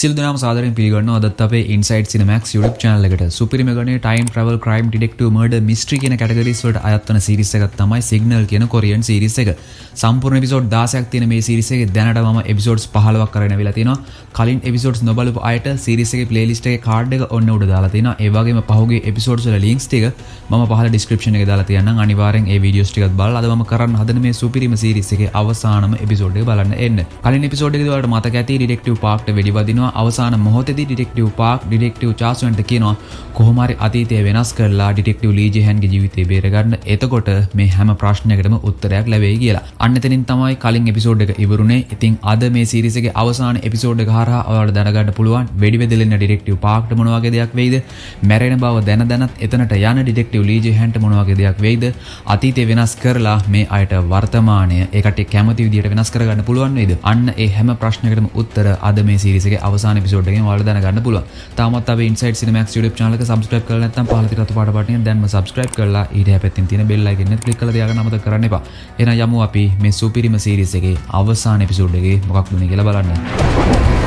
සිල්දනම් සාදරෙන් පිළිගන්න අදත් අපේ ඉන්සයිට් සිනමක් YouTube channel එකට සුපිරිම ගණේ time travel crime detective murder mystery කියන categories වලට අයත් වන series එකක් තමයි Signal කියන කොරියන් series එක. සම්පූර්ණ එපිසෝඩ් 16ක් තියෙන මේ series එකේ දැනට මම එපිසෝඩ්ස් 15ක් කරගෙන අවිලා තිනවා. කලින් එපිසෝඩ්ස් නොබලපු අයට series එකේ playlist එකේ card එක ඔන්න උඩ දාලා තිනවා. ඒ වගේම පහුගිය එපිසෝඩ්ස් වල links ටික මම පහළ description එකේ දාලා තියන්නම්. අනිවාර්යෙන් ඒ videos ටිකත් බලලා අද මම කරන්න හදන මේ සුපිරිම series එකේ අවසානම එපිසෝඩ් එක බලන්න එන්න. කලින් එපිසෝඩ් එකේදී ඔයාලට මතක ඇති detective park ට වෙඩි වදිනවා අවසාන මොහොතේදී ඩිටෙක්ටිව් පාක් ඩිටෙක්ටිව් චාසුවන්ට කියනවා කොහොමරි අතීතය වෙනස් කරලා ඩිටෙක්ටිව් ලීජහන්ගේ ජීවිතය බේරගන්න? එතකොට මේ හැම ප්‍රශ්නයකටම උත්තරයක් ලැබේ කියලා. අන්න එතනින් තමයි කලින් එපිසෝඩ් එක ඉවරුනේ. ඉතින් අද මේ සීරිසගේ අවසාන එපිසෝඩ් එක හරහා ඔයාලට දැනගන්න පුළුවන් වෙඩි වෙදෙලෙන ඩිටෙක්ටිව් පාක්ට මොන වගේ දෙයක් වෙයිද? මැරෙන බව දැන දැනත් එතනට යන ඩිටෙක්ටිව් ලීජහන්ට මොන වගේ දෙයක් වෙයිද? අතීතය වෙනස් කරලා මේ අයට වර්තමානය ඒකට කැමති විදියට වෙනස් කරගන්න පුළුවන් වේද අන්න ඒ හැම ප්‍රශ්නයකටම උත්තර අද මේ සීරිසගේ අවසාන එපිසෝඩ් එකෙන් ඔයාලට දැනගන්න පුළුවන්. තාමත් අපි Inside Cinemax YouTube channel එක subscribe කරලා නැත්නම් පහළ තියෙන රතු පාට බටන් එක දැන්ම subscribe කරලා ඊට හැපැත්තෙන් තියෙන bell icon එක click කරලා තියාගන්න අමතක කරන්න එපා. එහෙනම් යමු අපි මේ සුපිරිම series එකේ අවසාන එපිසෝඩ් එකේ මොකක්ද උනේ කියලා බලන්න.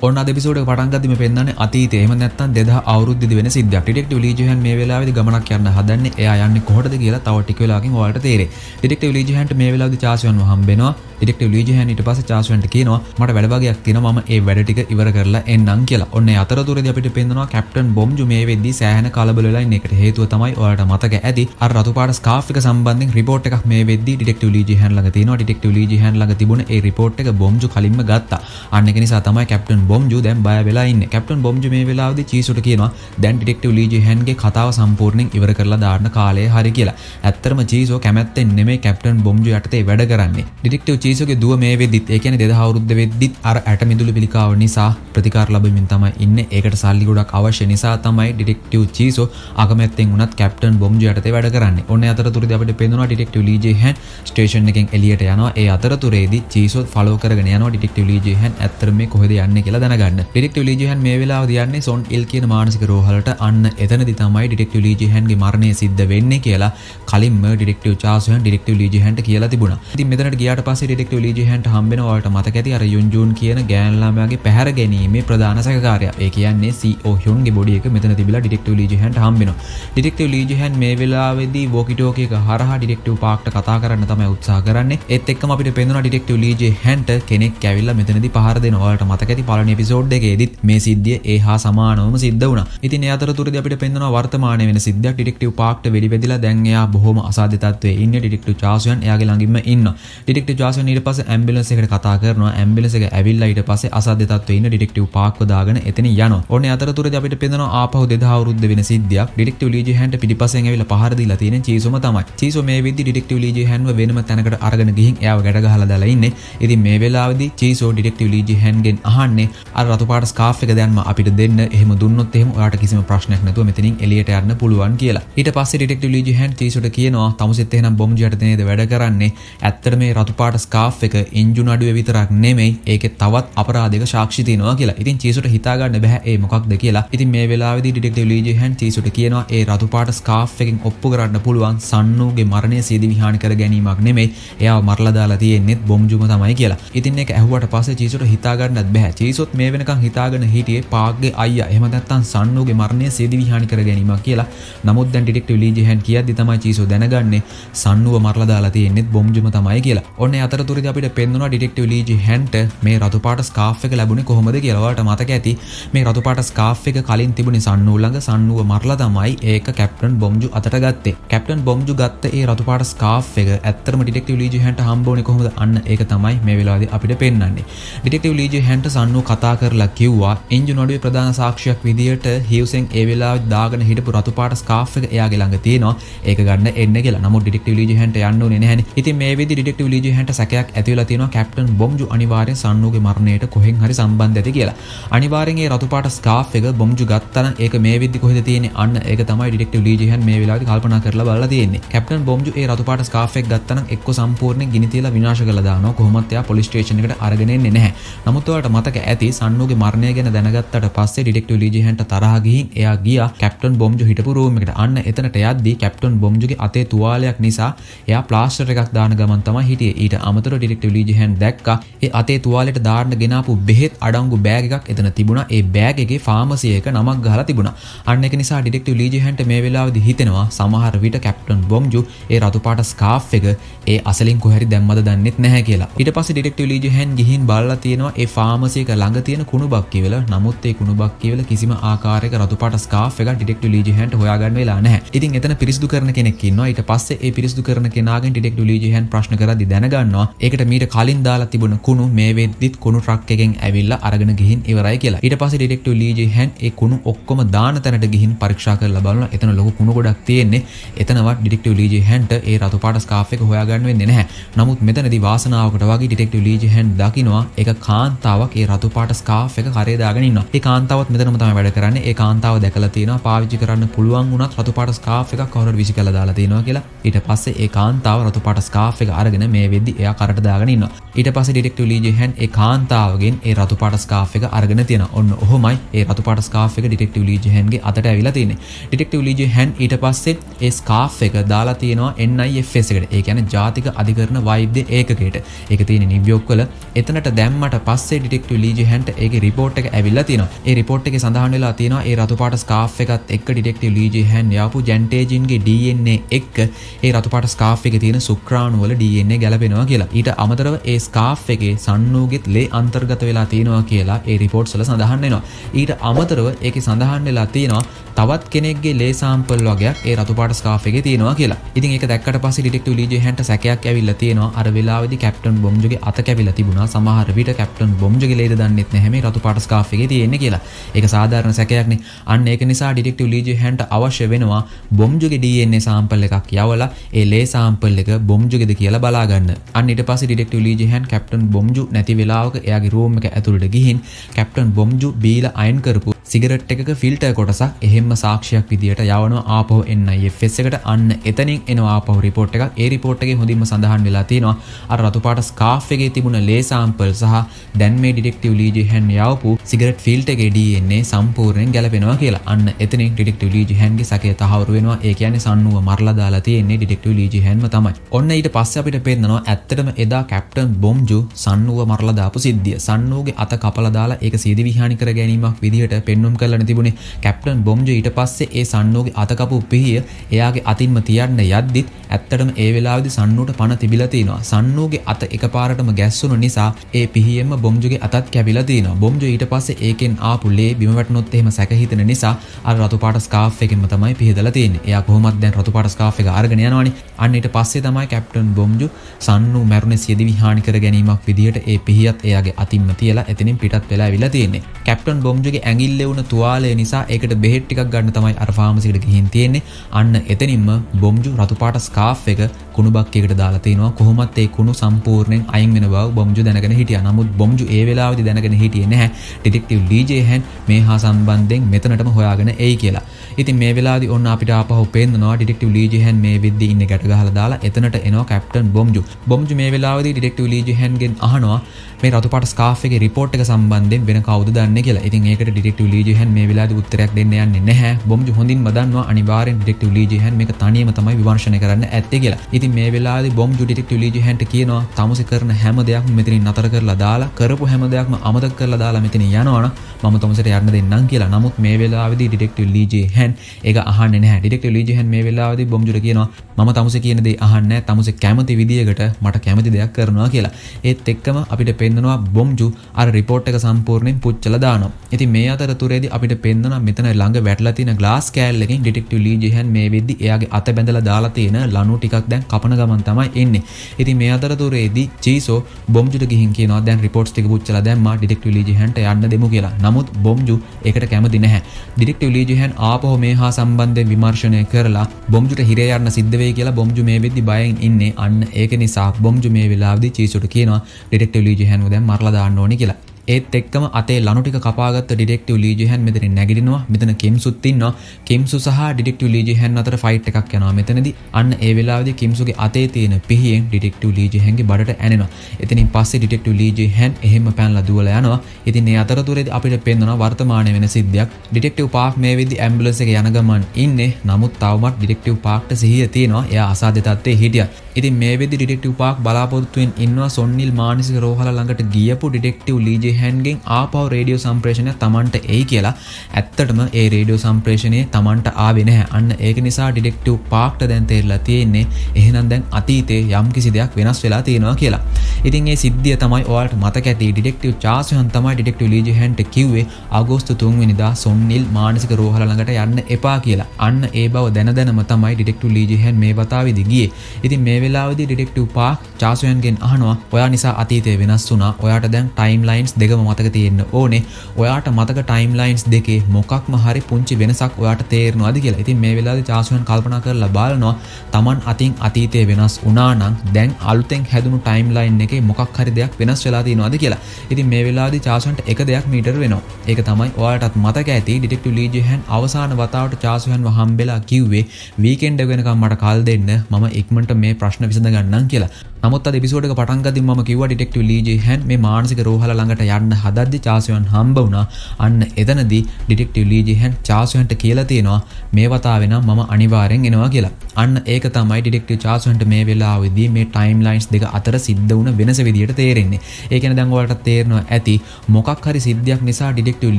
ඔන්න දෙපිසෝඩ් පටන්ගත්ම පෙන්න්න අතීත එම නැත්තන් දෙද අවුද්ධ වෙන සිද ටිෙක්ට ලීජහන් මේ වෙලාද ගමනක් යන්න හදන්න. එයා යන්න කොහට කියලා තවටික වෙලාකින් වාට තේර ඩෙක්ට ලීජහන්ට මේ වෙලාද චාසයන් හම්බෙනවා ඩෙක්ට ලීජහන් ඉට පස චාසුවන්ට කියනවා මට වැඩබගයක් තින ම ඒ වැඩටික ඉවර කරලා එන්නම් කියලා. ඔන්න අතරතුර අපිට පෙන්නවා කැප්ටන් බොම්ජු මේ වෙද්දි සෑහන කලබලයි එකට. හේතුව තමයි ඔයාට මතක ඇති අර රතුපාට ස්කාෆික සම්බන්ධ රිපෝට් එකක් මේ වෙද්දි ඩෙක්ට ලීජහන් ලඟ තිනවා ඩෙක්ට ලීජහන් ලඟ තිබුණ ඒ රිපෝට් එක බොම්ජු කලින්ම ගත්තා. අන්න එක නිසා තමයි කැප්ටන් බොම්ජු දැන් බය වෙලා ඉන්නේ. කැප්ටන් බොම්ජු මේ වෙලාවේදී චීසුට කියනවා දැන් ඩිටෙක්ටිව් ලී ජෙහන්ගේ කතාව සම්පූර්ණයෙන් ඉවර කරලා දාන්න කාලය හරි කියලා. ඇත්තටම චීසෝ කැමැත්තෙන් නෙමෙයි කැප්ටන් බොම්ජු යටතේ වැඩ කරන්නේ. ඩිටෙක්ටිව් චීසෝගේ දුව මේ වෙද්දිත් ඒ කියන්නේ 2000 අවුරුද්ද වෙද්දිත් අර ඇට මිදුළු පිළිකාව නිසා ප්‍රතිකාර ලැබෙමින් තමයි ඉන්නේ. ඒකට සල්ලි ගොඩක් අවශ්‍ය නිසා තමයි ඩිටෙක්ටිව් චීසෝ අකමැත්තෙන් වුණත් කැප්ටන් බොම්ජු යටතේ වැඩ කරන්නේ. ඔන්න අතරතුරදී අපිට පේනවා ඩිටෙක්ටිව් ලී ජෙහන් ස්ටේෂන් එකෙන් එළියට යනවා. ඒ අතරතුරේදී චීසෝ ෆලෝ කරගෙන යනවා ඩිටෙක්ටිව් ලී ජෙහන් ඇත්තට මේ කොහෙද යන්නේ කියලා දැනගන්න. ඩිටෙක්ටිව් ලීජිහන් මේ වෙලාව දයන්නේ සොන් ඉල් කියන මානසික රෝහලට අන්න එතනදි තමයි ඩිටෙක්ටිව් ලීජිහන්ගේ මරණය සිද්ධ වෙන්නේ කියලා කලින්ම ඩිටෙක්ටිව් චාසුහන් ඩිටෙක්ටිව් ලීජිහන්ට කියලා තිබුණා. ඉතින් මෙතනට ගියාට පස්සේ ඩිටෙක්ටිව් ලීජිහන්ට හම්බෙන ඔයාලට මතක ඇති අර යුන්ජුන් කියන ගෑන් ළමයාගේ පැහැර ගැනීමේ ප්‍රධාන සැකකාරයා. ඒ කියන්නේ CO හ්යුන්ගේ බොඩි එක මෙතන තිබිලා ඩිටෙක්ටිව් ලීජිහන්ට හම්බෙනවා. ඩිටෙක්ටිව් ලීජිහන් මේ වෙලාවේදී වෝකි ටෝකි එක හරහා ඩිටෙක්ටිව් පාක්ට කතා කරන්න තමයි උත්සාහ කරන්නේ. ඒත් එක්කම අපිට පේනවා ඩිටෙක්ටිව් ලීජිහන්ට කෙනෙක් ඇවිල්ලා මෙතනදී පහර දෙනවා. ඔයාලට මතක ඇති පළවෙනි එපිසෝඩ් එකේදීත් මේ සිද්ධිය ඒ හා සමානවම සිද්ධ වුණා. ඉතින් ඒ අතරතුරදී අපිට පෙන්වනවා වර්තමානයේ වෙන සිද්ධියක් ඩිටෙක්ටිව් පාක්ට වෙඩි වෙදිලා දැන් එයා බොහොම අසාධ්‍ය තත්ත්වයේ ඉන්නේ ඩිටෙක්ටිව් චාසුයන් එයාගේ ළඟින්ම ඉන්නවා. ඩිටෙක්ටිව් චාසුයන් ඊට පස්සේ ඇම්බියුලන්ස් එකට කතා කරනවා. ඇම්බියුලන්ස් එක ඇවිල්ලා ඊට පස්සේ අසාධ්‍ය තත්ත්වයේ ඉන්න ඩිටෙක්ටිව් පාක්ව දාගෙන එතන යනවා. ඕනේ අතරතුරදී අපිට පෙන්වනවා ආපහු 2000 අවුරුද්ද වෙන සිද්ධියක්. ඩිටෙක්ටිව් ලීජි හැන්ට පිටිපස්සෙන් ඇවිල්ලා පහර දීලා තියෙන චීසොම තමයි. චීසෝ මේ විදි ඩිටෙක්ටිව් ලීජි හැන්ව වෙනම තැනකට අරගෙන ගිහින් එයාව ගැට ගහලා දාලා ඉන්නේ. ඉතින් මේ වෙලාවේදී චීසෝ ඩිටෙක්ටිව් ලීජි හැන්ගෙන් අහන්නේ අර රතු පාට ස්කාෆ් එක දැන්ම අපිට දෙන්න එහෙම දුන්නොත් එහෙම ඔයාට කිසිම ප්‍රශ්නයක් නැතුව මෙතනින් එළියට යන්න පුළුවන් කියලා. ඊට පස්සේ ඩිටෙක්ටිව් ලීජි හැන් චීසොට කියනවා තමුසෙත් එහෙනම් බොම්බ් යට නේද වැඩ කරන්නේ. ඇත්තට මේ රතු පාට ස්කාෆ් එක එන්ජින් අඩුවේ විතරක් නෙමෙයි ඒකේ තවත් අපරාධයක සාක්ෂි තියෙනවා කියලා. ඉතින් චීසොට හිතා ගන්න බෑ ඒ මොකක්ද කියලා. ඉතින් මේ වෙලාවේදී ඩිටෙක්ටිව් ලීජි හැන් චීසොට කියනවා ඒ රතු පාට ස්කාෆ් එකෙන් ඔප්පු කරන්න පුළුවන් සන්නූගේ මරණය සීදි විහාන කර ගැනීමක් නෙමෙයි. එයාව මරලා දාලා තියෙන්නේත් බොම්ජුම තමයි කියලා. ඉතින් ඒක ඇහුවට පස්සේ චීසොට හිතා ගන්නත් බෑ. චීසොත් මේ වෙනකන් හිතාගෙන හිටියේ පාක්ගේ අයියා එහෙම නැත්නම් සන්නූගේ මරණය සේදි විහානි කර ගැනීමක් කියලා. නමුත් දැන් ඩිටෙක්ටිව් ලී ජෙහන් කියද්දි තමයි චීසෝ දැනගන්නේ සන්නුව මරලා දාලා තියෙන්නේත් බොම්ජුම තමයි කියලා. ඔන්න ඒ අතරතුරදී අපිට පෙන්වනවා ඩිටෙක්ටිව් ලී ජෙහන්ට මේ රතු පාට ස්කාෆ් එක ලැබුණේ කොහොමද කියලා. ඔයාලට මතක ඇති මේ රතු පාට ස්කාෆ් එක කලින් තිබුණේ සන්නූ ළඟ සන්නුව මරලා තමයි ඒක කැප්ටන් බොම්ජු අතට ගත්තේ. කැප්ටන් බොම්ජු ගත්ත ඒ රතු පාට ස්කාෆ් එක ඇත්තටම ඩිටෙක්ටිව් ලී ජෙහන්ට හම්බ වුණේ කොහොමද? අන්න ඒක තමයි මේ වෙලාවේදී අපිට පෙන්වන්නේ. ඩිටෙක්ටිව් ලී ජෙහන්ට සන්නූ කතා කරලා කිව්වා එන්ජින් ඔඩුවේ ප්‍රධාන සාක්ෂියක් විදියට හිව්සෙන් ඒ වෙලාවට දාගෙන හිටපු රතු පාට ස්කාෆ් එක එයාගේ ළඟ තියෙනවා ඒක ගන්න එන්න කියලා. නමුත් ඩිටෙක්ටිව් ලීජි හැන්ට යන්න උනේ නැහැනේ. ඉතින් මේ විදි ඩිටෙක්ටිව් ලීජි හැන්ට සැක සැකයක් ඇතිවෙලා තියෙනවා කැප්ටන් බොම්ජු අනිවාර්යෙන් සන්නුගේ මරණයට කොහෙන් හරි සම්බන්ධ ඇති කියලා. අනිවාර්යෙන් ඒ රතු පාට ස්කාෆ් එක බොම්ජු ගත්තනම් ඒක මේ වෙද්දි කොහෙද තියෙන්නේ? අන්න ඒක තමයි ඩිටෙක්ටිව් ලී ජෙහන් මේ වෙලාවේදී කල්පනා කරලා බලලා තියෙන්නේ. කැප්ටන් බොම්ජු ඒ රතු පාට ස්කාෆ් එක ගත්තනම් එක්ක සම්පූර්ණයෙන් ගිනි තියලා විනාශ කරලා දානවා. කොහොමත් එයා පොලිස් ස්ටේෂන් එකට අරගෙන එන්නේ නැහැ. නමුත් ඔයාලට මතක ඇති සන්නුගේ මරණය ගැන දැනගත්තට පස්සේ ඩිටෙක්ටිව් ලී ජෙහන්ට තරහ ගිහින් එයා ගියා කැප්ටන් බොම්ජු හිටපු රූම් එකට. අන්න එතනට යද්දී කැප්ටන් බොම්ජුගේ අතේ තුවාලයක් නිසා එයා ප්ලාස්ටර් එකක් දාන ගමන් තමයි හිටියේ. ඊට අමතරව ඩිටෙක්ටිව් ලී ජෙහන් දැක්කා ඒ අතේ තුවාලෙට දාන්න ගෙනාපු බෙහෙත් අඩංගු බෑග් එකක් එතන තිබුණා. ඒ බෑග් එකේ ෆාමසි එක නමක් ගහලා තිබුණා. අන්න ඒක නිසා ඩිටෙක්ටිව් ලී ජෙහන්ට මේ වෙලාවේදී හිතෙනවා සමහර විට කැප්ටන් බොම්ජු ඒ රතු පාට ස්කාෆ් එක ඒ අසලින් කොහරි දැම්මද දන්නෙත් නැහැ කියලා. ඊට පස්සේ ඩිටෙක්ටිව් ලී ජෙහන් ගිහින් බලලා තියෙනවා ඒ ෆාමසි එක ළඟ තියෙන කුණුබක් කියවල. නමුත් ඒ කුණුබක් කියවල කිසිම ආකාරයක රතු පාට ස්කාෆ් එකක් ඩිටෙක්ටිව් ලී ජෙහන්ට හොයාගන්න වෙලා නැහැ. ඉතින් එතන පිරිසිදු කරන කෙනෙක් ඉන්නවා. ඊට පස්සේ ඒ පිරිසිදු කරන කෙනාගෙන් ඩිටෙක්ටිව් ලී ජෙහන් ප්‍රශ්න කරද්දි දැනගන්නවා ඒකට මීට කලින් දාලා තිබුණ කුණු මේ වෙද්දිත් කුණු ට්‍රක් එකෙන් ඇවිල්ලා අරගෙන ගිහින් ඉවරයි කියලා. ඊට පස්සේ ඩිටෙක්ටිව් ලී ජෙහන් ඒ කුණු ඔක්කොම දාන තැනට ගිහින් පරීක්ෂා කරලා බලනවා. එතන ලොකු කුණු ගොඩක් තියෙන්නේ. එතනවත් ඩිටෙක්ටිව් ලී ජෙහන්ට ඒ රතු පාට ස්කාෆ් එක හොයාගන්න වෙන්නේ නැහැ. නමුත් මෙතනදී වාසනාවකට වගේ ඩිටෙක්ටිව් ලී ජෙහන් දකිනවා ඒක කාන්තාවක් ඒ රතු පාට ස්කාෆ් එක කරේ දාගෙන ඉන්නවා. ඒ කාන්තාවත් මෙතනම තමයි වැඩ කරන්නේ. ඒ කාන්තාව දැකලා තියෙනවා පාවිච්චි කරන්න පුළුවන් වුණත් රතු පාට ස්කාෆ් එකක් කවුරුහරි විසි කරලා දාලා තියෙනවා කියලා. ඊට පස්සේ ඒ කාන්තාව රතු පාට ස්කාෆ් එක අරගෙන මේ වෙද්දි එයා කරට දාගෙන ඉන්නවා. ඊට පස්සේ ඩිටෙක්ටිව් ලී ජෙහන් ඒ කාන්තාවගෙන් ඒ රතු පාට ස්කාෆ් එක අරගෙන තියෙනවා. ඔන්න ඔහොමයි ඒ රතු පාට ස්කාෆ් එක ඩිටෙක්ටිව් ලී ජෙහන්ගේ අතට ඇවිල්ලා තියෙන්නේ. ඩිටෙක්ටිව් ලී ජෙහන් ඊට පස්සේ ඒ ස්කාෆ් එක දාලා තියෙනවා NIFS එකට. ඒ කියන්නේ ජාතික අධිකරණ වෛද්‍ය ඒකකයට. ඒක තියෙන නිව්යෝක් වල. එතනට දැම්මට පස්සේ ඩිටෙක්ටිව් ලී ජෙහන්ට ඒකේ රිපෝට් එක ඇවිල්ලා තියෙනවා. ඒ රිපෝට් එකේ සඳහන් වෙලා තියෙනවා ඒ රතු පාට ස්කාෆ් එකත් එක්ක ඩිටෙක්ටිව් ලී ජෙහන් යාපු ජැන්ටේජින්ගේ DNA එක්ක ඒ රතු පාට ස්කාෆ් එකේ තියෙන සුක්‍රාණු වල DNA ගැලපෙනවා කියලා. ඊට අමතරව ඒ ස්කාෆ් එකේ සන්නූගෙත් ලේ අන්තර්ගත වෙලා තියෙනවා කියලා ඒ රිපෝට්ස් වල සඳහන් වෙනවා. ඊට අමතරව ඒකේ සඳහන් වෙලා තියෙනවා තවත් කෙනෙක්ගේ ලේ සාම්පල් වගේක් ඒ රතු පාට ස්කාෆ් එකේ තියෙනවා කියලා. ඉතින් ඒක දැක්කට පස්සේ ඩිටෙක්ටිව් ලී ජෙහන්ට සැකයක් ඇවිල්ලා තියෙනවා. අර වෙලාවේදී කැප්ටන් බොම්ජුගේ අත කැවිලා තිබුණා. සමහර විට කැප්ටන් බොම්ජුගේ ලේද දන්නෙත් නැහැ මේ රතු පාට ස්කාෆ් එකේ තියෙන්නේ කියලා. ඒක සාධාරණ සැකයක්නේ. අන්න ඒක නිසා ඩිටෙක්ටිව් ලී ජෙහන්ට අවශ්‍ය වෙනවා බොම්ජුගේ DNA සාම්පල් එකක් යවලා ඒ ලේ සාම්පල් එක බොම්ජුගේද කියලා බලාගන්න. අන්න ඊට පස්සේ ඩිටෙක්ටිව් ලී ජෙහන් කැප්ටන් බොම්ජු නැති වෙලාවක එයාගේ රූම් එක ඇතුළට ගිහින් කැප්ටන් බොම්ජු බීලා අයන් කරපු සිගරට් එකක ෆිල්ටර් කොටසක් එහෙම්ම සාක්ෂියක් විදියට යවනවා ආපහු NIFS එකට අන්න එතනින් එනවා ආපහු රිපෝට් එකක්. ඒ රිපෝට් එකේ හොඳින්ම සඳහන් වෙලා තියෙනවා අර රතු පාට ස්කාෆ් එකේ තිබුණ ලේ සාම්පල් සහ දැන් මේ ඩිටෙක්ටිව් ලී ජෙහන් යවපු සිගරට් ෆිල්ටර් එකේ DNA සම්පූර්ණයෙන් ගැලපෙනවා කියලා. අන්න එතනින් ඩිටෙක්ටිව් ලී ජෙහන්ගේ සැකය තහවුරු වෙනවා. ඒ කියන්නේ සන්නුව මරලා දාලා තියෙන්නේ ඩිටෙක්ටිව් ලී ජෙහන්ම තමයි. ඔන්න ඊට පස්සේ අපිට පේනවා ඇත්තටම එදා කැප්ටන් බොම්ජු සන්නුව මරලා දාපු සිද්ධිය. සන්නුවගේ අත කපලා දාලා ඒක සීදි විහානි කර ගැනීමක් විදිහට පෙන් 눔 කරලා තිබුණේ. කැප්ටන් බොම්ජු ඊට පස්සේ ඒ සන්නුවගේ අත කපපු පිහිය එයාගේ අතින්ම තියන්න යද්දිත් ඇත්තටම ඒ වෙලාවේදී සන්නුවට පණ තිබිලා තියෙනවා. සන්නුවගේ අත එකපාරටම ගැස්සුණු නිසා ඒ පිහියෙන්ම බොම්ජුගේ අතත් කැපිලා තියෙනවා. බොම්ජු ඊට පස්සේ ඒකෙන් ආපු ලේ බිම වැටුනොත් එහෙම සැක හිතෙන නිසා අර රතු පාට ස්කාෆ් එකෙන්ම තමයි පිහදලා තියෙන්නේ. එයා කොහොමද දැන් රතු පාට ස්කාෆ් එක අරගෙන යනවනේ. අන්න ඊට පස්සේ තමයි කැප්ටන් බොම්ජු සන්නු මැරුණේ සියදි විහානි කර ගැනීමක් විදිහට ඒ පිහියත් එයාගේ අතින්ම තියලා එතනින් පිටත් වෙලා ඇවිල්ලා තියෙන්නේ. කැප්ටන් බොම්ජුගේ ඇඟිල්ලේ වුණ තුවාලය නිසා ඒකට බෙහෙත් ටිකක් ගන්න තමයි අර ෆාමසිකට ගිහින් තියෙන්නේ. අන්න එතනින්ම බොම්ජු රතු පාට ස්කාෆ් එක කුණු බක්කයකට දාලා තිනවා කොහොමත් ඒ කුණු සම්පූර්ණයෙන් අයින් වෙන බව බොම්ජු දැනගෙන හිටියා. නමුත් බොම්ජු ඒ වෙලාවේදී දැනගෙන හිටියේ නැහැ ඩිටෙක්ටිව් ලීජේ හැන් මේ හා සම්බන්ධයෙන් මෙතනටම හොයාගෙන එයි කියලා. ඉතින් මේ වෙලාවේදී ඔන්න අපිට ආපහු පේන්නනවා ඩිටෙක්ටිව් ලීජේ හැන් මේ විද්දි ඉන්නේ ගැට ගහලා දාලා එතනට එනවා කැප්ටන් බොම්ජු. බොම්ජු මේ වෙලාවේදී ඩිටෙක්ටිව් ලීජේ හැන්ගෙන් අහනවා මේ රතුපට ස්කාෆ්ගේ රිපෝට් එක සම්බන්ධයෙන් වෙන කවුද දන්නේ කියලා. ඉතින් ඒකට ඩිටෙක්ටිව් ලීජිහන් මේ වෙලාවේ උත්තරයක් දෙන්න යන්නේ නැහැ. බොම්ජු හොඳින්ම දන්නවා අනිවාර්යෙන් ඩිටෙක්ටිව් ලීජිහන් මේක තනියම තමයි විමර්ශනය කරන්න ඇත්තේ කියලා. ඉතින් මේ වෙලාවේදී බොම්ජු ඩිටෙක්ටිව් ලී ජේ හැන්ට කියනවා. තමුසේ කරන හැම දෙයක්ම මෙතනින් නතර කරලා දාලා කරපු හැම දෙයක්ම අමතක කරලා දාලා මෙතන යනවනම් මම තමුසට යන්න දෙන්නම් කියලා. නමුත් මේ වෙලාවේදී ඩිටෙක්ටිව් ලී ජේ hän ඒක අහන්නේ නැහැ. ඩිටෙක්ටිව් ලී ජේ hän මේ වෙලාවේදී බොම්ජුට කියනවා මම තමුසේ කියන දේ අහන්නේ නැහැ. තමුසේ කැමති විදියකට මට කැමති දෙයක් කරනවා කියලා. ඒත් එක්කම අපිට පෙන්නනවා බොම්ජු අර රිපෝට් එක සම්පූර්ණයෙන් පුච්චලා දානවා. ඉතින් මේ අතරතුරේදී අපිට පෙන්නනවා මෙතන ළඟ වැටලා තියෙන ග්ලාස් කෑල්ලකින් ඩිටෙක්ටිව් ලී ජේ hän මේ වෙද්දි එයාගේ අත බැඳලා දාලා තියෙන ලනු ටිකක් දැන් කපන ගමන් තමයි එන්නේ. ඉතින් මේ අතරතුරේදී චීසෝ බොම්ජුට ගිහින් කියනවා දැන් රිපෝට්ස් ටික පුච්චලා දැම්මා ඩිටෙක්ටිව් ලී ජේ හැන්ට යන්න දෙමු කියලා. නමුත් බොම්ජු ඒකට කැමති නැහැ. ඩිටෙක්ටිව් ලී ජොහන් ආපහු මේ හා සම්බන්ධයෙන් විමර්ශනය කරලා බොම්ජුට හිරේ යන්න සිද්ධ වෙයි කියලා බොම්ජු මේ වෙද්දි බයෙන් ඉන්නේ. අන්න ඒක නිසා බොම්ජු මේ වෙලාවේදී චීසුට කියනවා ඩිටෙක්ටිව් ලී ජොහන්ව දැන් මරලා දාන්න ඕනේ කියලා. ඒත් එක්කම අතේ ලනුටික කපාගත්ත ඩිටෙක්ටිව් ලීජියන් මෙතන නැගිටිනවා. මෙතන කිම්සුත් ඉන්නවා. කිම්සු සහ ඩිටෙක්ටිව් ලීජියන් අතර ෆයිට් එකක් යනවා. මෙතනදී අන්න ඒ වෙලාවේදී කිම්සුගේ අතේ තියෙන පිහියෙන් ඩිටෙක්ටිව් ලීජියන්ගේ බඩට ඇනෙනවා. එතනින් පස්සේ ඩිටෙක්ටිව් ලීජියන් එහෙම පැනලා දුවලා යනවා. ඉතින් මේ අතරතුරේදී අපිට පේනවා වර්තමානයේ වෙන සිද්ධියක්. ඩිටෙක්ටිව් පාක් මේ වෙද්දි ඇම්බුලන්ස් එක යන ගමන් ඉන්නේ. නමුත් තවමත් ඩිටෙක්ටිව් පාක්ට සිහිය තියෙනවා. එයා අසාධ්‍ය තත්ත්වයේ හිටියා. ඉතින් මේ වෙද්දි ඩිටෙක්ටිව් පාක් බලාපොරොත්තුෙන් ඉන්නවා සොන්නිල් මානසික රෝහල ළඟට ගියපු ඩිටෙක්ටිව් ලීජේ හැන්ගෙන් ආපව රේඩියෝ සම්ප්‍රේෂණය තමන්ට එයි කියලා. ඇත්තටම ඒ රේඩියෝ සම්ප්‍රේෂණය තමන්ට ආවේ නැහැ. අන්න ඒක නිසා ඩිටෙක්ටිව් පාක්ට දැන් තේරලා තියෙන්නේ එහෙනම් දැන් අතීතේ යම් කිසි දෙයක් වෙනස් වෙලා තියෙනවා කියලා. ඉතින් ඒ සිද්ධිය තමයි ඔයාලට මතක ඇති. ඩිටෙක්ටිව් චාස්යන් තමයි ඩිටෙක්ටිව් ලීජේ හැන්ට කිව්වේ අගෝස්තු 3 වෙනිදා සොන්නිල් මානසික රෝහල ළඟට යන්න එපා කියලා. අන්න ඒ බව දැන දැනම තමයි ඩිටෙක්ටිව් ලීජේ හැන් මේ වතාවේදී ගියේ. ඉතින් මේ වෙලාවේදී ඩිටෙක්ටිව් පාක් චාස්යන්ගෙන් අහනවා ඔයා නිසා අතීතය වෙනස් වුණා ඔයාට දැන් ටයිම් ලයින්ස් දෙකම මතක තියෙන්න ඕනේ ඔයාට මතක ටයිම් ලයින්ස් දෙකේ මොකක්ම හරි පුංචි වෙනසක් ඔයාට තේරෙනවද කියලා. ඉතින් මේ වෙලාවේ චාසුවන් කල්පනා කරලා බලනවා Taman අතින් අතීතයේ වෙනස් වුණා නම් දැන් අලුතෙන් හැදුණු ටයිම් ලයින් එකේ මොකක් හරි දෙයක් වෙනස් වෙලා තියෙනවද කියලා. ඉතින් මේ වෙලාවේදී චාසුවන්ට එක දෙයක් මීටර වෙනවා. ඒක තමයි ඔයාලටත් මතක ඇති ඩිටෙක්ටිව් ලී ජෙහන් අවසාන වතාවට චාසුවන්ව හම්බෙලා කිව්වේ වීකෙන්ඩ් එක වෙනකම් මට කල් දෙන්න මම ඉක්මනට මේ ප්‍රශ්න විසඳ ගන්නම් කියලා. නමුත් අද එපිසෝඩ් එක පටන් ගද්දි මම කිව්වා ඩිටෙක්ටිව් ලී ජෙහන් මේ මානසික රෝහල ළඟට යන්න හදද්දි චාසුවන් හම්බ වුණා. අන්න එතනදී ඩිටෙක්ටිව් ලී ජෙහන් චාසුවන්ට කියලා තියෙනවා මේ වතාවේ නම් මම අනිවාර්යෙන් එනවා කියලා. අන්න ඒක තමයි ඩිටෙක්ටිව් චාසුවන්ට මේ වෙලාවේදී මේ ටයිම් ලයින්ස් දෙක අතර සිද්ධ වුණ වෙනස විදියට තේරෙන්නේ. ඒ කියන්නේ දැන් ඔයාලට තේරෙනවා ඇති මොකක් හරි සිද්ධියක් නිසා ඩිටෙක්ටිව්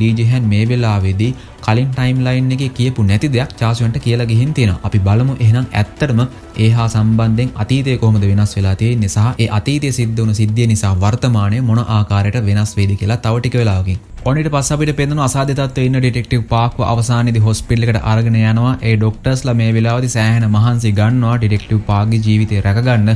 ලී ජෙහන් මේ වෙලාවේදී කලින් ටයිම් ලයින් එකේ කියපු නැති දෙයක් චාසුවන්ට කියලා ගිහින් තියෙනවා. අපි බලමු එහෙනම් ඇත්තටම ඒ හා සම්බන්ධයෙන් අතීතය කොහොමද වෙනස් වෙලා තියෙන්නේ සහ ඒ අතීතයේ සිද්ධ වුණු සිද්ධිය නිසා වර්තමානයේ මොන ආකාරයට වෙනස් වෙයිද කියලා තව ටික වෙලාවකින් ඔනිට පස් අපිට පෙන්වන අසාධ්‍ය තත්ත්වයේ ඉන්න ඩිටෙක්ටිව් පාක්ව අවසානයේදී හොස්පිටල් එකට අරගෙන යනවා. ඒ ડોක්ටර්ස්ලා මේ වෙලාවේදී සෑහෙන මහන්සි ගන්නවා ඩිටෙක්ටිව් පාක්ගේ ජීවිතය රැකගන්න.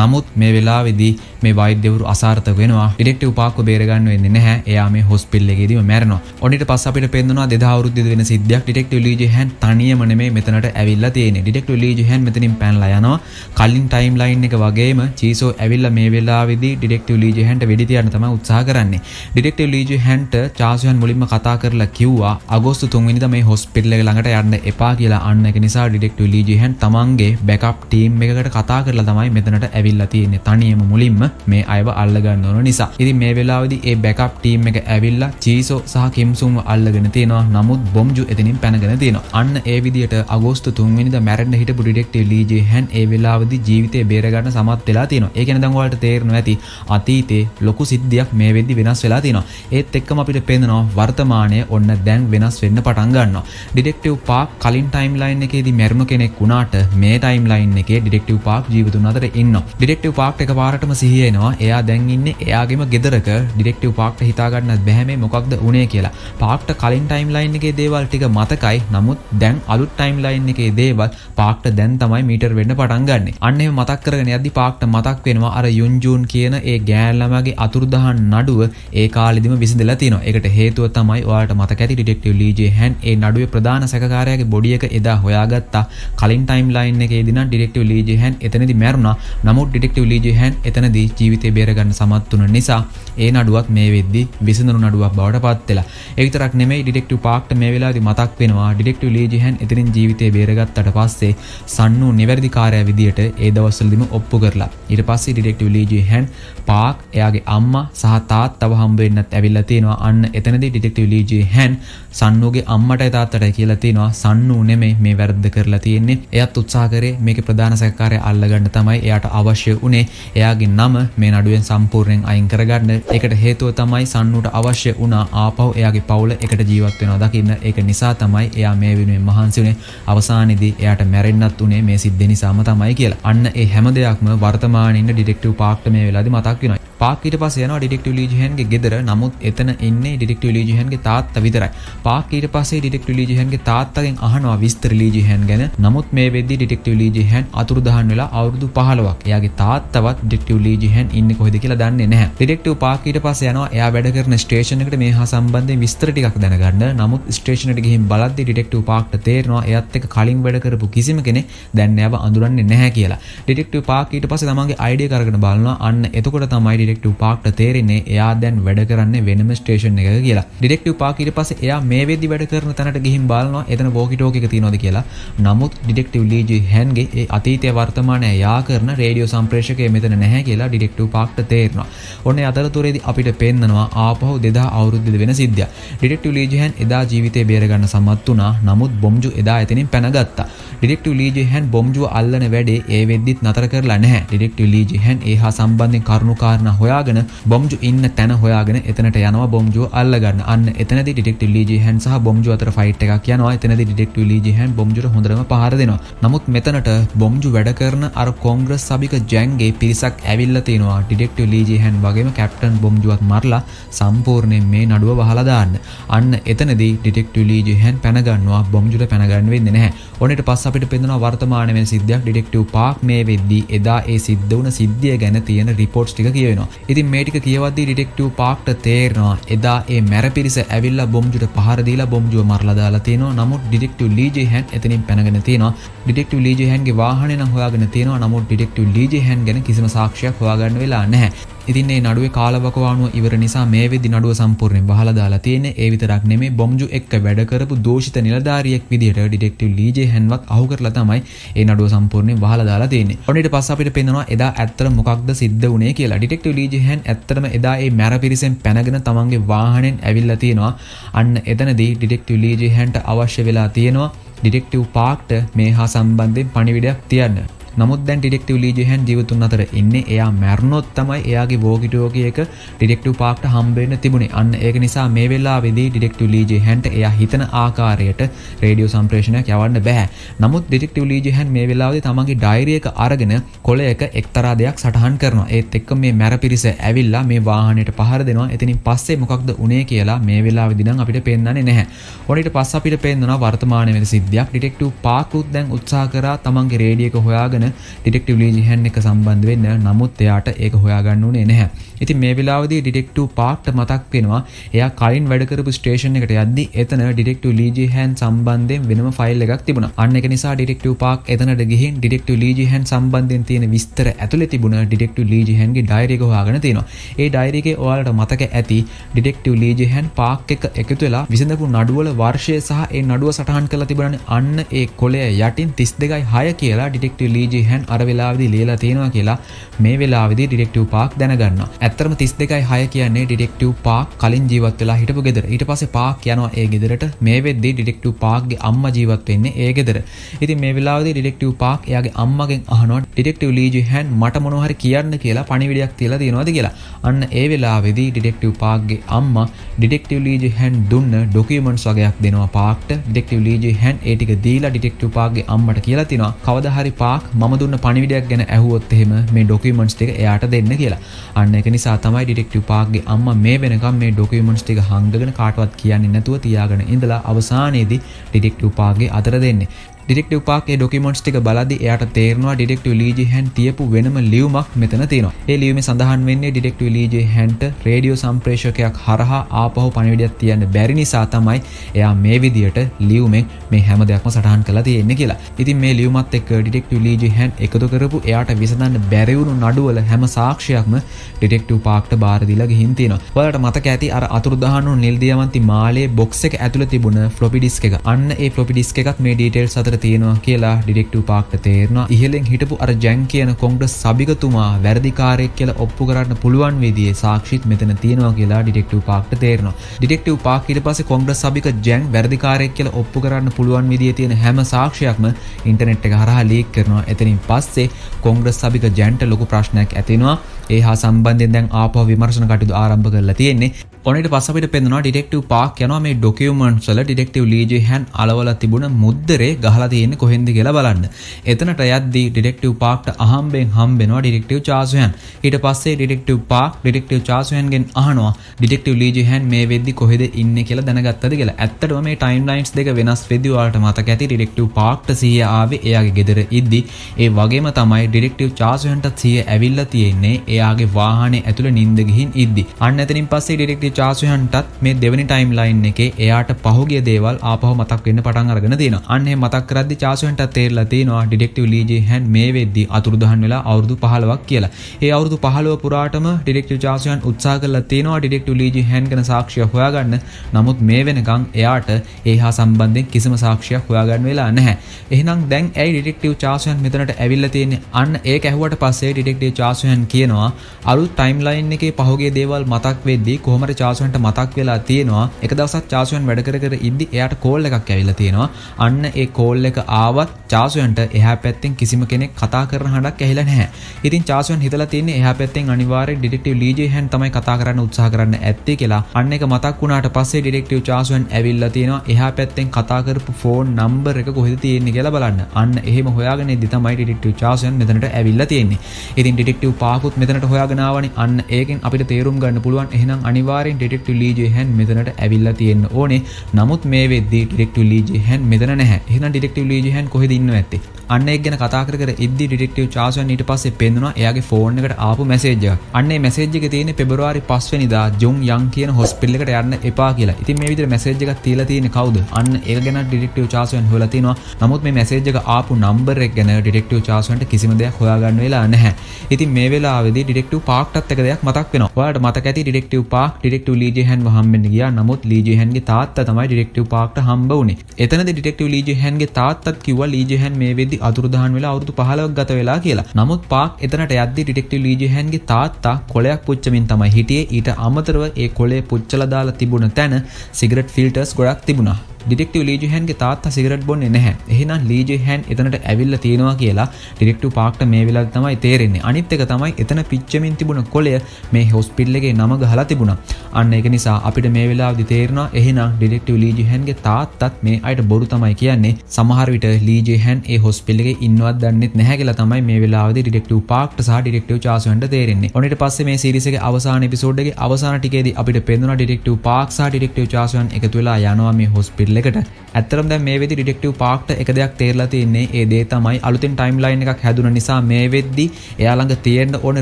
නමුත් මේ වෙලාවේදී මේ වෛද්‍යවරු අසාර්ථක වෙනවා. ඩිටෙක්ටිව් පාක්ව බේරගන්න වෙන්නේ නැහැ. එයා මේ හොස්පිටල් එකේදීම මැරෙනවා. ඔනිට පස් අපිට පෙන්වනවා 2000 අවුරුද්දේ වෙන සිද්ධියක් ඩිටෙක්ටිව් ලී ජෙහන් තනියම නෙමෙයි මෙතනට ඇවිල්ලා තියෙන්නේ. ඩිටෙක්ටිව් ලී ජෙහන් මෙතනින් පැනලා යනවා. කලින් ටයිම් ලයින් එක වගේම චීසෝ ඇවිල්ලා මේ වෙලාවේදී ඩිටෙක්ටිව් ලී ජෙහන්ට වෙඩි තියන්න තමයි උත්සාහ කරන්නේ. ඩිටෙක්ටිව් ලී ජෙහන්ට චාසුයන් මුලින්ම කතා කරලා කිව්වා අගෝස්තු 3 වෙනිදා මේ හොස්පිටල් එක ළඟට යන්න එපා කියලා අන්න ඒක නිසා ඩිටෙක්ටිව් ලී ජෙහන් තමන්ගේ බෑකප් ටීම් එකකට කතා කරලා තමයි මෙතනට ඇවිල්ලා තියෙන්නේ. තනියම මුලින්ම මේ අයව අල්ල ගන්න ඕන නිසා. ඉතින් මේ වෙලාවේදී ඒ බෑකප් ටීම් එක ඇවිල්ලා චීසෝ සහ කිම්සුන්ව අල්ලගෙන තියෙනවා. නමුත් බොම්ජු එතනින් පැනගෙන තියෙනවා. අන්න ඒ විදිහට අගෝස්තු 3 වෙනිදා මැරෙන්න හිටපු ඩිටෙක්ටිව් ලී ජෙහන් ඒ වෙලාවේදී ජීවිතේ බේරගන්න සමත් වෙලා තියෙනවා. ඒ කියන්නේ දැන් ඔයාලට තේරෙනවා ඇති අතීතේ ලොකු සිද්ධියක් මේ වෙද්දි වෙනස් වෙලා තියෙනවා. ඒත් එක්කම අපිට පේනවා වර්තමානය ඔන්න දැන් වෙනස් වෙන්න පටන් ගන්නවා. ඩිටෙක්ටිව් පාක් කලින් ටයිම් ලයින් එකේදී මැරුණු කෙනෙක් වුණාට මේ ටයිම් ලයින් එකේ ඩිටෙක්ටිව් පාක් ජීවිතුන් අතර ඉන්නවා. ඩිටෙක්ටිව් පාක්ට එකපාරටම සිහිය එනවා. එයා දැන් ඉන්නේ එයාගේම ගෙදරක. ඩිටෙක්ටිව් පාක්ට හිතා ගන්නත් බැහැ මේ මොකක්ද උනේ කියලා. පාක්ට කලින් ටයිම් ලයින් එකේ දේවල් ටික මතකයි. නමුත් දැන් අලුත් ටයිම් ලයින් එකේ දේවල් පාක්ට දැන් තමයි මීටර් වෙන්න පටන් ගන්නෙ. අන්න එහෙම මතක් කරගෙන යද්දි පාක්ට මතක් වෙනවා අර යුන්ජූන් කියන ඒ ගෑන් ළමගේ අතුරුදහන් නඩුව ඒ කාලෙදිම විසඳලා තියෙනවා. ඒකට හේතුව තමයි ඔයාලට මතක ඇති ඩිටෙක්ටිව් ලී ජේ hän ඒ නඩුවේ ප්‍රධාන සැකකාරයාගේ බොඩි එක එදා හොයාගත්තා. කලින් ටයිම් ලයින් එකේදී නම් ඩිටෙක්ටිව් ලී ජේ hän එතනදී මැරුණා. නමුත් ඩිටෙක්ටිව් ලී ජේ hän එතනදී ජීවිතේ බේරගන්න සමත් වුණ නිසා ඒ නඩුවත් මේ වෙද්දි විසඳුණු නඩුවක් බවට පත් වෙලා. ඒ විතරක් නෙමෙයි ඩිටෙක්ටිව් පාක්ට මේ වෙලාවේදී මතක් වෙනවා ඩිටෙක්ටිව් ලී ජේ hän එතනින් ජීවිතේ බේරගත්තට පස්සේ සන්නු නිවැරදි කාර්යය විදියට ඒ දවස්වලදීම ඔප්පු කරලා. ඊට පස්සේ detective Lee Je hän Park එයාගේ අම්මා සහ තාත්තව හම්බ වෙන්නත් ඇවිල්ලා තියෙනවා. අන්න එතනදී ඩිටෙක්ටිව් ලී ජේ hän සන්නුගේ අම්මටයි තාත්තටයි කියලා තියෙනවා. සන්නු නෙමෙයි මේ වැරද්ද කරලා තියෙන්නේ. එයාත් උත්සාහ කරේ මේකේ ප්‍රධාන සැකකාරයා අල්ලගන්න තමයි එයාට අවශ්‍ය උනේ. එයාගේ නම මේ නඩුවෙන් සම්පූර්ණයෙන් අයින් කරගන්න. ඒකට හේතුව තමයි සන්නුට අවශ්‍ය වුණා ආපහු එයාගේ පවුල එකට ජීවත් වෙනවා දකින්න. ඒක නිසා තමයි එයා මේ වෙනුවෙන් මහන්සි වුනේ. අවසානයේදී එයාට මැරෙන්නත් උනේ මේ සිද්ධ නිසාම තමයි කියලා. අන්න ඒ හැම දෙයක්ම වර්තමානයේ ඉන්න ඩිටෙක්ටිව් පාක්ට මේ වෙලාවේදී මතක් වෙනවා. පාක් ඊට පස්සේ යනවා ඩිටෙක්ටිව් ලී ජිහන්ගේ ගෙදර. නමුත් එතන ඉන්නේ ඩිටෙක්ටිව් ලී ජිහන්ගේ තාත්තා විතරයි. පාක් ඊට පස්සේ ඩිටෙක්ටිව් ලී ජිහන්ගේ තාත්තගෙන් අහනවා විස්තර ලී ජිහන් ගැන. නමුත් මේ වෙද්දි ඩිටෙක්ටිව් ලී ජිහන් අතුරුදහන් වෙලා අවුරුදු 15ක් එයාගේ තාත්තවත් ඩිටෙක්ටිව් ලී ජිහන් ඉන්නේ කොහෙද කියලා දන්නේ නැහැ. ඩිටෙක්ටිව් පාක් ඊට පස්සේ යනවා. එයා වැඩ කරන ස්ටේෂන් එකට මේ හා සම්බන්ධයෙන් විස්තර ටිකක් දැනගන්න. නමුත් ස්ටේෂන් එකට ගිහින් බලද්දි ඩිටෙක්ටිව් පාක්ට තේරෙනවා එයත් එක්ක කලින් වැඩ කරපු කිසිම කෙනෙක් දැන් එයාව අඳුරන්නේ නැහැ කියලා. ඩිටෙක්ටිව් පාක් ඊට පස්සේ තමන්ගේ අයිඩිය කරගෙන බලනවා. අන්න එතකොට තමයි ඩිටෙක්ටිව් පාක්ට තේරෙන්නේ එයා දැන් වැඩ කරන්නේ වෙනම ස්ටේෂන් එකක කියලා. ඩිටෙක්ටිව් පාක් ඊට පස්සේ එයා මේ වෙද්දි වැඩ කරන තැනට ගිහින් බලනවා එතන වෝකි ටෝකි එක තියෙනවද කියලා. නමුත් ඩිටෙක්ටිව් ලීජි හැන්ගේ ඒ අතීතය වර්තමානය යා කරන රේඩියෝ සම්ප්‍රේෂකය මෙතන නැහැ කියලා ඩිටෙක්ටිව් පාක්ට තේරෙනවා. ඔන්න අතරතුරේදී අපිට පෙන්නනවා ආපහු දෙදා අවුරුද්දද වෙන සිද්ධිය ඩිටෙක්ටිව් ලීජියන් එදා ජීවිතේ බේරගන්න සමත් වුණා. නමුත් බොම්ජු එදා එතනින් පැනගත්තා. ඩිටෙක්ටිව් ලීජියන් බොම්ජුව අල්ලන වැඩේ ඒ වෙද්දිත් නතර කරලා නැහැ. ඩිටෙක්ටිව් ලීජියන් ඒ හා සම්බන්ධයෙන් කරුණු කාරණා හොයාගෙන බොම්ජු ඉන්න තැන හොයාගෙන එතනට යනවා. බොම්ජුව අල්ලගන්න. අන්න එතනදී ඩිටෙක්ටිව් ලීජියන් සහ බොම්ජු අතර ෆයිට් එකක් යනවා. එතනදී ඩිටෙක්ටිව් ලීජියන් බොම්ජුට හොඳටම පහර දෙනවා. නමුත් මෙතනට බොම්ජු වැඩ කරන අර කොංග්‍රස් සභික ජැන්ගේ පිරිසක් ඇවිල්ලා තියෙනවා. ඩිටෙක්ටිව් ලීජියන් වගේම කැප්ටන් බොම්ජුවත් මරලා සම්පූර්ණයෙන් මේ නඩුව වහලා දාන්න. අන්න එතනදී ඩිටෙක්ටිව් ලීජියන් පැනගන්නවා. බොම්ජුට පැනගන්න වෙන්නේ නැහැ. ඔන්නට පස් අපිට පෙන්නවා වර්තමාන වෙන සිද්ධියක්. ඩිටෙක්ටිව් පාක් මේ වෙද්දී එදා ඒ සිද්ධ වුණ සිද්ධිය ගැන තියෙන රිපෝට්ස් ටික කියවෙනවා. ඉතින් මේ ටික කියවද්දී ඩිටෙක්ටිව් පාක්ට තේරෙනවා එදා ඒ මැර පිරිස ඇවිල්ලා බොම්ජුට පහර දීලා බොම්ජුව මරලා දාලා තියෙනවා. නමුත් ඩිටෙක්ටිව් ලීජේ hän එතනින් පැනගෙන තියෙනවා. ඩිටෙක්ටිව් ලීජේ හැන්ගේ වාහනේ නම් හොයාගෙන තියෙනවා. නමුත් ඩිටෙක්ටිව් ලීජේ hän ගැන කිසිම සාක්ෂියක් හොයාගන්න වෙලා නැහැ. ඉතින් මේ නඩුවේ කාලවකවානුව ඉවර නිසා මේ වෙද්දි නඩුව සම්පූර්ණයෙන් වහලා දාලා තියෙන්නේ. ඒ විතරක් නෙමෙයි බොම්ජු එක්ක වැඩ කරපු දෝෂිත නිලධාරියෙක් විදිහට ඩිටෙක්ටිව් ලීජේ හැන්වත් අහු කරලා තමයි ඒ නඩුව සම්පූර්ණයෙන් වහලා දාලා තියෙන්නේ. ඔන්න ඊට පස්සේ අපිට පේනවා එදා ඇත්තට මොකක්ද සිද්ධ වුනේ කියලා. ඩිටෙක්ටිව් ලීජේ හැන් ඇත්තටම එදා ඒ මැර පිරිසෙන් පැනගෙන තමන්ගේ වාහනෙන් ඇවිල්ලා තියෙනවා. අන්න එතනදී ඩිටෙක්ටිව් ලීජේ හැන්ට අවශ්‍ය වෙලා තියෙනවා ඩිටෙක්ටිව් පාක්ට මේ හා සම්බන්ධයෙන් පණිවිඩයක් තියන්න. නමුත් දැන් ඩිටෙක්ටිව් ලී ජොහන් ජීවතුන් අතර ඉන්නේ එයා මැරුණොත් තමයි එයාගේ වෝකිටෝකි එක ඩිටෙක්ටිව් පාක්ට හම්බ වෙන්න තිබුණේ. අන්න ඒක නිසා මේ වෙලාවේදී ඩිටෙක්ටිව් ලී ජොහන්ට එයා හිතන ආකාරයට රේඩියෝ සම්ප්‍රේෂණයක් යවන්න බෑ. නමුත් ඩිටෙක්ටිව් ලී ජොහන් මේ වෙලාවේදී තමන්ගේ ඩයරි එක අරගෙන කොළයක එක්තරා දෙයක් සටහන් කරනවා. ඒත් එක්ක මේ මැර පිරිස ඇවිල්ලා මේ වාහනයට පහර දෙනවා. එතනින් පස්සේ මොකක්ද උනේ කියලා මේ වෙලාවේදී නම් අපිට පේන්නන්නේ නැහැ. ඔනිට පස්ස අපිට පේන්නවා වර්තමානයේ වෙන සිද්ධියක්. ඩිටෙක්ටිව් පාකුත් දැන් උත්සාහ කරා තමන්ගේ රේඩියෝ එක හොයාගෙන ඩිටෙක්ටිව් ලීජිහන් එක සම්බන්ධ වෙන්න නමුත් එයාට ඒක හොයාගන්න උනේ නැහැ. ඉතින් මේ වෙලාවේදී ඩිටෙක්ටිව් පාක්ට මතක් වෙනවා එයා කලින් වැඩ කරපු ස්ටේෂන් එකට යද්දි එතන ඩිටෙක්ටිව් ලීජිහන් සම්බන්ධයෙන් වෙනම ෆයිල් එකක් තිබුණා. අන්න ඒක නිසා ඩිටෙක්ටිව් පාක් එතනට ගිහින් ඩිටෙක්ටිව් ලීජිහන් සම්බන්ධයෙන් තියෙන විස්තර ඇතුලේ තිබුණ ඩිටෙක්ටිව් ලීජිහන්ගේ ඩයරි එක හොයාගෙන තියෙනවා. ඒ ඩයරි එකේ ඔයාලට මතක ඇති ඩිටෙක්ටිව් ලීජිහන් පාක් එක එකතු වෙලා විසඳපු නඩුවල වර්ෂය සහ ඒ නඩුව සටහන් කරලා තිබුණානේ අන්න ඒ කොළය යටින් 32යි 6 කියලා ඩිටෙක්ටිව් ලීජිහන් හැ අර වෙලාවිදි ලියලා තියෙනවා කියලා මේ වෙලාවිදි ඩිටෙක්ටිව් පාක් දැනගන්න ඇත්තරම තිස් දෙකයි හය කියන්නේ ඩිටෙක්ටිව් පාක් කලින් ජීවත් වෙලා හිටපු ගෙදර. ඊට පස්සේ පාක් යනවා ඒ ගෙදරට. මේ වෙද්දී ඩිටෙක්ටිව් පාක්ගේ අම්මා ජීවත් වෙන්නේ ඒ ගෙදර. ඉතින් මේ වෙලාවේදී ඩිටෙක්ටිව් පාක් එයාගේ අම්මගෙන් අහනවා ඩිටෙක්ටිව් ලීජි hän මට මොනවා හරි කියන්න කියලා පණිවිඩයක් තියලා තියෙනවද කියලා? අන්න ඒ වෙලාවේදී ඩිටෙක්ටිව් පාක්ගේ අම්මා ඩිටෙක්ටිව් ලීජි hän දුන්න ඩොකියුමන්ට්ස් වගේක් දෙනවා පාක්ට ඩිටෙක්ටිව් ලීජි hän ඒ ටික දීලා ඩිටෙක්ටිව් පාක්ගේ අම්මට කියලා තිනවා. කවදා හරි පාක් මම දුන්න පණිවිඩයක් ගැන ඇහුවොත් එහෙම මේ ඩොකියුමන්ට්ස් ටික එයාට දෙන්න කියලා. අන්න ඒක නිසා තමයි ඩිටෙක්ටිව් පාක්ගේ අම්මා මේ වෙනකම් මේ ඩොකියුමන්ට්ස් ටික හංගගෙන කාටවත් කියන්නේ නැතුව තියාගෙන ඉඳලා අවසානයේදී ඩිටෙක්ටිව් පාක්ගේ අතට දෙන්නේ. ඩිටෙක්ටිව් පාක්ගේ ඩොකියුමන්ට්ස් ටික බලද්දි එයාට තේරෙනවා ඩිටෙක්ටිව් ලීජේ hän තියපු වෙනම ලියුමක් මෙතන තියෙනවා. ඒ ලියුමේ සඳහන් වෙන්නේ ඩිටෙක්ටිව් ලීජේ හැන්ට රේඩියෝ සම්ප්‍රේෂකයක් හරහා ආපහු පණිවිඩයක් තියන්න බැරි නිසා තමයි එයා මේ විදියට ලියුමෙන් මේ හැම දෙයක්ම සටහන් කරලා තියෙන්නේ කියලා. ඉතින් මේ ලියුමත් එක්ක ඩිටෙක්ටිව් ලීජේ hän එකතු කරපු එයාට විසඳන්න බැරි වුණු නඩුවල හැම සාක්ෂියක්ම ඩිටෙක්ටිව් පාක්ට බාර දීලා ගිහින් තියෙනවා. ඔයාලට මතක ඇති අර අතුරුදහන් වුණු නිල් දියමන්ති මාලේ බොක්ස් එක ඇතුළේ තිබුණ ෆ්ලොපි ඩිස්ක් එක. අන්න ඒ ෆ්ලොපි ඩිස්ක් එකත් මේ ඩීටේල්ස් අතර තියෙනවා කියලා ඩිටෙක්ටිව් පාක්ට තේරෙනවා. ඉහලෙන් හිටපු අර ජැන් කියන කොංග්‍රස් සභිකතුමා වැරදිකාරයෙක් කියලා ඔප්පු කරන්න පුළුවන් විදිහේ සාක්ෂිත් මෙතන තියෙනවා කියලා ඩිටෙක්ටිව් පාක්ට තේරෙනවා. ඩිටෙක්ටිව් පාක් ඊට පස්සේ කොංග්‍රස් සභික ජැන් වැරදිකාරයෙක් කියලා ඔප්පු කරන්න පුළුවන් විදිහේ තියෙන හැම සාක්ෂියක්ම ඉන්ටර්නෙට් එක හරහා ලීක් කරනවා. එතනින් පස්සේ කොංග්‍රස් සභික ජැන්ට ලොකු ප්‍රශ්නයක් ඇති වෙනවා ඒ හා සම්බන්ධයෙන් දැන් ආපහු විමර්ශන කටයුතු ආරම්භ කරලා තියෙන්නේ. ඔනට පසපිට පෙන්නවා ඩිටෙක්ටව පාක් යනවා මේ ඩොකියමන්ට් සල ඩිටෙක්ටව ලීජ hän අලවල තිබුණ මුද්දරේ ගහලා තියෙන කොහෙන්ද කියලා බලන්න. එතනට යද්දී ඩිටෙක්ටව පාක්ට අහම්බෙන් හම්බෙනවා ඩිටෙක්ටව චාසයන් ඊට පස්සේ ඩිටෙක්ටව පාක් ඩිටෙක්ටව චාසයන්ගෙන් අහනවා ඩිටෙක්ටව ලීජ hän මේ වෙද්දි කොහෙද ඉන්න කියලා දැනගත්තද කියලා. ඇත්තටම මේ ටයිම් ලයින්ස් දෙක වෙනස් වෙද්දි ඔයාලට මතක ඇති ඩිටෙක්ටව පාක්ට සිය ආවේ එයාගේ ගෙදර ඉද්දි. ඒ වගේම තමයි ඩිටෙක්ටව චාසයන්ටත් සිය ඇවිල්ලා තියෙන්නේ. එයාගේ වාහනේ ඇතුළේ නිින්ද ගිහින් ඉද්දි අන්න එතනින් පස්සේ ඩිටෙක්ටව චාසයන්ටත් මේ දෙවනි ටයිම් ලයින් එකේ එයාට පහුගිය දේවල් ආපහු මතක් වෙන්න පටන් අරගෙන තියෙනවා. අන්න එහෙ මතක් කරද්දි චාසයන්ටත් තේරලා තියෙනවා ඩිටෙක්ටිව් ලීජේ hän මේ වෙද්දි අතුරුදහන් වෙලා අවුරුදු 15ක් කියලා. ඒ අවුරුදු 15 පුරාටම ඩිටෙක්ටිව් චාසයන් උත්සාහ කරලා තියෙනවා ඩිටෙක්ටිව් ලීජේ hän ගැන සාක්ෂිය හොයාගන්න. නමුත් මේ වෙනකන් එයාට ඒ හා සම්බන්ධයෙන් කිසිම සාක්ෂියක් හොයාගන්න වෙලා නැහැ. එහෙනම් දැන් ඇයි ඩිටෙක්ටිව් චාසයන් මෙතනට ඇවිල්ලා තියෙන්නේ? අන්න ඒක ඇහුවට පස්සේ ඩිටෙක්ටිව් චාසයන් කියනවා අලුත් ටයිම් ලයින් එකේ පහුගිය දේවල් මතක් වෙද්දී කොහොමද චාසුවන්ට මතක් වෙලා තියෙනවා? එක දවසක් චාසුවන් වැඩ කර කර ඉද්දි එයාට කෝල් එකක් ඇවිල්ලා තියෙනවා. අන්න ඒ කෝල් එක ආවත් චාසුවන්ට එහා පැත්තෙන් කිසිම කෙනෙක් කතා කරන හඬක් ඇහිලා නැහැ. ඉතින් චාසුවන් හිතලා තියෙන්නේ එහා පැත්තෙන් අනිවාර්යෙන් ඩිටෙක්ටිව් ලීජේ hän තමයි කතා කරන්න උත්සාහ කරන්න ඇත්තේ කියලා. අන්න එක මතක් වුණාට පස්සේ ඩිටෙක්ටිව් චාසුවන් ඇවිල්ලා තියෙනවා. එහා පැත්තෙන් කතා කරපු ෆෝන් නම්බර් එක කොහෙද තියෙන්නේ කියලා බලන්න. අන්න එහෙම හොයාගෙන ඉද්දි තමයි ඩිටෙක්ටිව් චාසුවන් මෙතනට ඇවිල්ලා තියෙන්නේ. ඉතින් ඩිටෙක්ටිව් පාකුත් මෙතනට හොයාගෙන ආවනේ. අන්න ඒකෙන් අපිට තේරුම් ගන්න පුළුවන්. එහෙනම් අනිවාර්යෙන් ඩිටෙක්ටිව් ලීජේ hän මෙතනට ඇවිල්ලා තියෙන්න ඕනේ. නමුත් මේ වෙද්දී ඩිටෙක්ටිව් ලීජේ hän මෙතන නැහැ. එහෙනම් ඩිටෙක්ටිව් ලීජේ hän කොහෙද ඉන්නව ඇත්තේ? අන්න ඒක ගැන කතා කර කර ඉද්දි ඩිටෙක්ටිව් චාසන් ඊට පස්සේ පෙන්නුනා එයාගේ ෆෝන් එකට ආපු මැසේජ් එකක්. අන්න ඒ මැසේජ් එකේ තියෙන්නේ පෙබරවාරි 5 වෙනිදා ජොන් යන් කියන හොස්පිටල් එකට යන්න එපා කියලා. ඉතින් මේ විදිහට මැසේජ් එකක් තියලා තියෙන්නේ කවුද? අන්න ඒක ගැන ඩිටෙක්ටිව් චාසන් හොයලා තිනවා. නමුත් මේ මැසේජ් එක ආපු නම්බර් එක ගැන ඩිටෙක්ටිව් චාසන්ට කිසිම දෙයක් හොයාගන්න වෙලා නැහැ. ඉතින් මේ වෙලාවේදී අවසානයේදී ඩිරෙක්ටිව් පාක්ටත් එක දෙයක් මතක් වෙනවා. ඔයාලට මතක ඇති detective Park detective Lee Jehan වහම්බෙන්න ගියා. නමුත් ලීජෙහන්ගේ තාත්තා තමයි ඩිරෙක්ටිව් පාක්ට හම්බ වුනේ. එතනදී ඩිරෙක්ටිව් ලීජෙහන්ගේ තාත්තත් කිව්වා ලීජෙහන් මේ වෙද්දි අතුරුදහන් වෙලා අවුරුදු 15ක් ගත වෙලා කියලා. නමුත් පාක් එතනට යද්දී ඩිටෙක්ටිව් ලීජෙහන්ගේ තාත්තා කොලයක් පුච්චමින් තමයි හිටියේ. ඊට අමතරව ඒ කොලේ පුච්චලා දාලා තිබුණ තැන සිගරට් ෆිල්ටර්ස් ගොඩක් තිබුණා. ඩිටෙක්ටව ලීජහන්ගේ තාත්තා සිගරට් බොන්න නැහැ. එහෙනම් ලීජයහැන් එතනට ඇවිල්ල තියෙනවා කියලා ඩිරෙක්ටව පාක්ට මේ වෙලා තමයි තේරෙන්නේ. අනිත් එක තමයි එතන පිච්චමින් තිබුණ කොලය මේ හොස්පිල්ලගේ නම ගහලා තිබුණ. අන්න එක නිසා අපිට මේ වෙලා දිතේරනවා එහෙනම් ඩිරෙක්ටව ලීජහන්ගේ තාත්තත් මේ අයට බොරු තමයි කියන්නේ. සමහරවිට ලීජයහැන් ඒ හොස්පිල්ලගේ ඉන්නවත් දන්නෙත් නැහැ කියලා තමයි මේ වෙලාවදී ඩිරෙක්ටව පාක්ට සහ ඩිරෙක්ටව චාසුවන්ට තේරෙන්නේ. ඔනට පස්සේ මේ සිරිසගේ අවසාන එපිසෝඩ්ගේ අවසාන ටිකේදී අපිට පෙන්වන ඩිරෙක්ටව පාක් සහ ඩිරෙක්ටව චාසුවන් එකතු වෙලා යනවා මේ හොස්පිටල් ෆිල් එකට. ඇතරම් දැ මේ වෙදි ඩිටෙක්ටව පාක්ට එක දෙයක් තේරලා තියන්නේ ඒ දේ තමයි අලුතෙන් ටයිම් ලයින් එකක් හැදුන නිසා මේ වෙද්දි එයාළඟ තියෙන්න්න ඕන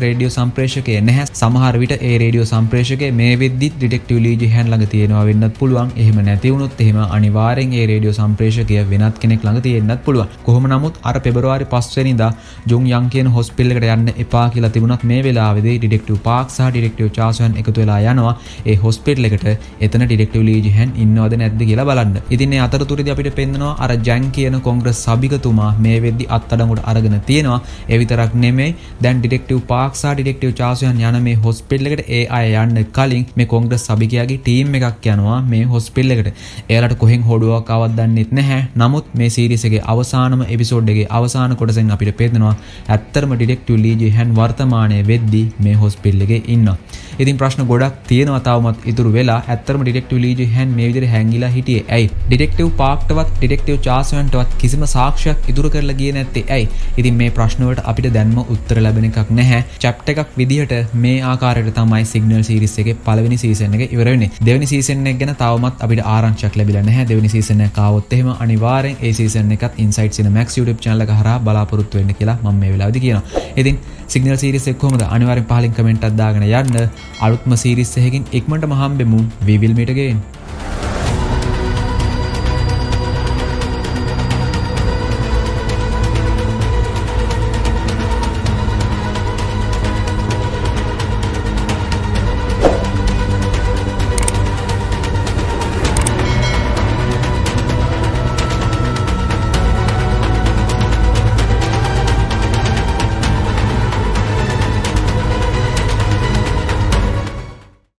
රේඩියෝ සම්ප්‍රේෂකය නැහැ. සමහර විට ඒ රේඩියෝ සම්ප්‍රේෂක මේ වෙදදි ඩිටෙක්ටව ලීජි hän ළඟ තියෙනවා වෙන්නත් පුළුවන්. එහෙම නැතිවුණුත් එහෙම අනිවාරෙන් ඒ රේඩියෝ සම්ප්‍රේෂකය වෙනත් කෙනෙක් ළඟ තියෙන්න්නත් පුළුවන්. කොහොම නමුත් අර පෙබරවාරි පස්වනිදා ජුන් යන් කියන හොස්පිල්ලකට යන්න එපා කියලා තිබුණත් මේ වෙලාවෙදි ඩිටෙක්ටව පාක් සහ ඩිටෙක්ටව චාසයන් එකතු වෙලා යනවා. ඒ හොස්පිටල් එකට එතන ඩිටෙක්ටව ලීජි hän ඉන්නවද නැද්ද කියලා බලන්න. ඉතින් අතරතුරදි අපිට පෙන්නවා අර ජැන් කියන කොංග්‍රස් සභිකතුමා මේ වෙද්දි අත්අඩංගුවට අරගෙන තියෙනවා. ඒ විතරක් නෙමෙයි දැන් ඩිටෙක්ටිව් පාක් සහ ඩිටෙක්ටිව් චාසයන් යන මේ හොස්පිටල් එකට ඒ අය යන්න කලින් මේ කොංග්‍රස් සභිකයාගේ ටීම් එකක් යනවා මේ හොස්පිටල් එකට. එයාලට කොහෙන් හොඩුවක් ආවත් දන්නෙත් නැහැ. නමුත් මේ සීරීස් එකේ අවසානම එපිසෝඩ් එකේ අවසාන කොටසෙන් අපිට පේනවා ඇත්තටම ඩිටෙක්ටිව් ලීජි hän වර්තමානයේ වෙද්දි මේ හොස්පිටල් එකේ ඉන්නවා. ඉතින් ප්‍රශ්න ගොඩක් තියෙනවා තවමත් ඉතුරු වෙලා ඇත්තටම ඩිටෙක්ටිව් ලීජි hän මේ විදිහට හැංගිලා හිටියේ. ඇයි? ඩිටෙක්ටව් පාක්ටවත් ඩිටෙක්ටව් චාසයන්ටවත් කිසිම සාක්ෂයක් ඉදුර කරලා ගිය නැත්තේ. ඇයි? ඉතින් මේ ප්‍රශ්නවලට අපිට දැන්ම උත්තර ලැබෙන එකක් නැහැ. චැප්ට එකක් විදිහට මේ ආකාරයට තමයි සිගනල් සිරිස් එක පලවෙනි සීසන එක ඉවරවෙන්නේ දෙවනි සීසන එක ගැන තවමත් අපිට ආරංචක් ලැබිලා නැහැ. දෙවනි සීසන කාවොත් එහෙම අනිවාර්යෙන් ඒ සීසන් එකත් ඉන්සයිට් සිනමැක්ස් YouTube channel එක හරහා බලාපොරොත්තු වෙන්න කියලා මම මේ වෙලාවේදී කියනවා. ඉතින් සිගනල් සිරිස් එක කොහොමද? අනිවාර්යෙන් පහලින් කමෙන්ට් එකක් දාගෙන යන්න. අලුත්ම සිරිස් එකකින් ඉක්මනටම හම්බෙමු we will meet again.